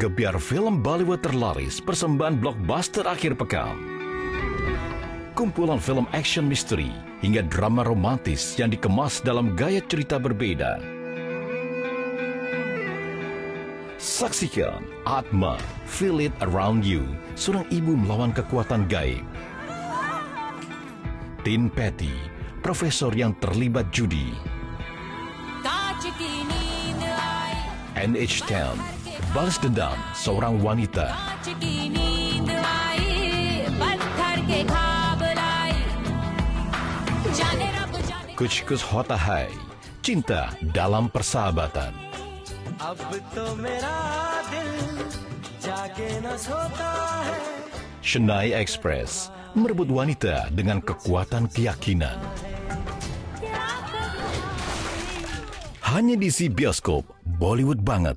Gebiar film Bollywood terlaris persembahan blockbuster akhir pekan. Kumpulan film action misteri hingga drama romantis yang dikemas dalam gaya cerita berbeda. Saksikan Atma, Feel It Around You, seorang ibu melawan kekuatan gaib. Tin Patty, profesor yang terlibat judi. NH10, balas dendam seorang wanita. Kuch Kuch Hota Hai, cinta dalam persahabatan. Chennai Express merebut wanita dengan kekuatan keyakinan. Hanya di si bioskop Bollywood banget.